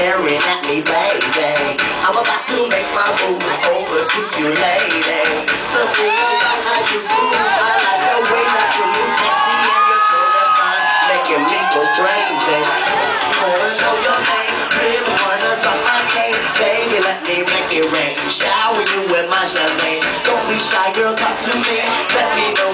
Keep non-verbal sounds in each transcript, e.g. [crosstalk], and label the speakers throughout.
Speaker 1: staring at me, baby. I'm about to make my moves over to you, lady. So cool, like how you move. I like the way that you move, sexy and you're so damn fine, making me go crazy. Wanna know your name, really wanna drop my name, baby. Let me make it rain. Shower you with my champagne. Don't be shy, girl, come to me. Let me know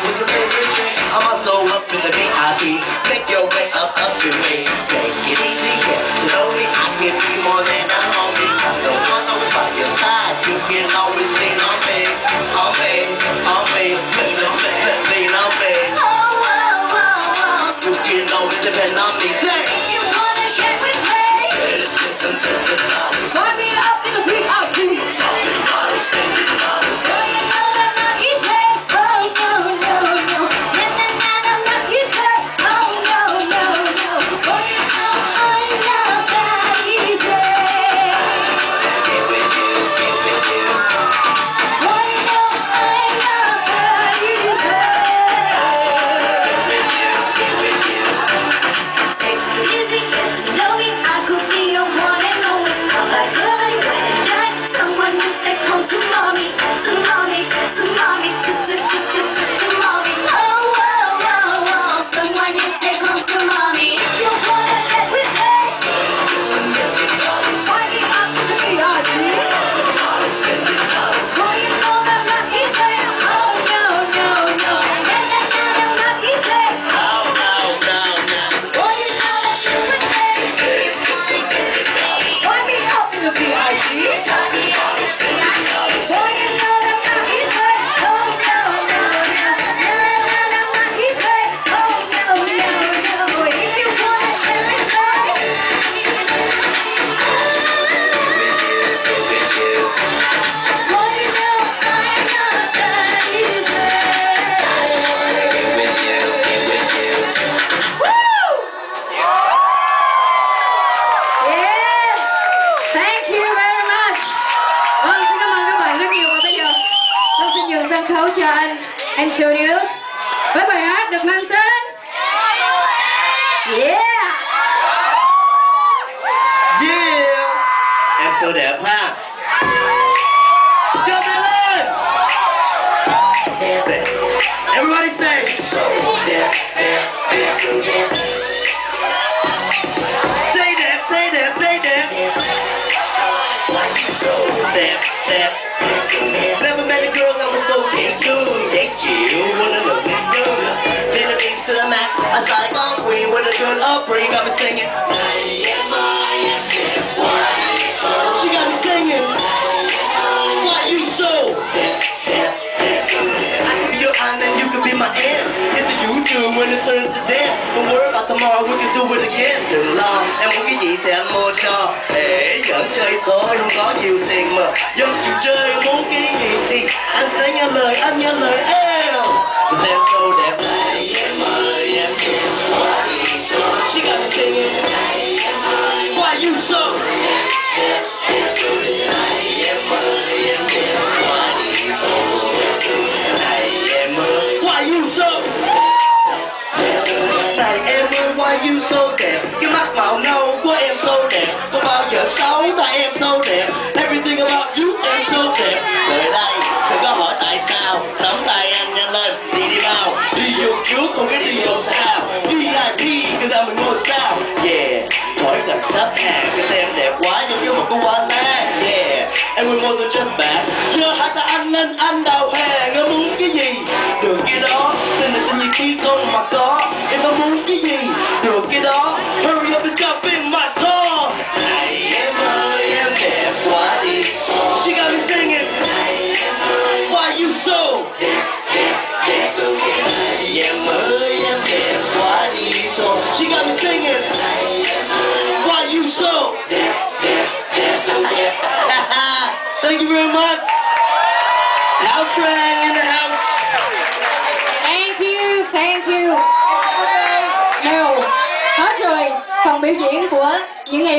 Speaker 2: and Studios. Bapak Dok Mantan. With
Speaker 1: got me singing. I am, I She got me singing. Why you so. I can be your aunt and you can be my aunt. Hit the do, when it turns to damn, Don't worry about tomorrow, we can do it again. Đừng lo, em muốn cái gì thì em mua cho. Để dẫn chơi thôi, không có nhiều tiền mà. Dân chịu chơi, muốn cái gì thì anh sẽ nghe lời, anh nghe lời em. Cause em so đẹp. You đẹp Tới đây đừng có hỏi tại sao? Nắm tay anh nhanh lên, đi đi bao. Đi vô trước không cái đi vô sau VIP cái ra mình ngôi sao? Yeah. Khỏi cần sắp hàng, cái em đẹp quá, giống như một con hoa la Yeah. Em muốn more than just back Giờ hả ta anh nên anh đào hàng, Em muốn cái gì? Được cái đó Tình là tin gì khi không mà có. Em có muốn cái gì? Được cái đó, Hurry up and jump in my car. Này em ơi, em đẹp quá đi. So Em ơi em đẹp quá đi She got me singing Why you so [laughs] Thank you very much Thảo Trang in the house
Speaker 2: Thank you, thank you. Nào, hết rồi. Phần biểu diễn của những ngày